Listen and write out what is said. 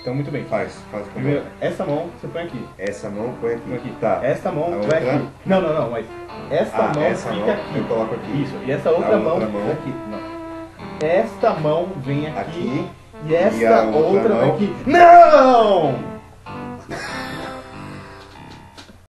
Então, muito bem. Faz, faz Primeiro, essa mão você põe aqui. Essa mão põe aqui. Põe aqui. Tá. Essa mão A vai outra? aqui. Não, não, não, mas esta Ah, mão essa fica mão aqui. eu coloco aqui. Isso, e essa outra, mão, outra fica mão. aqui. Não. Esta mão vem aqui. Aqui. E esta E a outra outra, vai aqui. Não!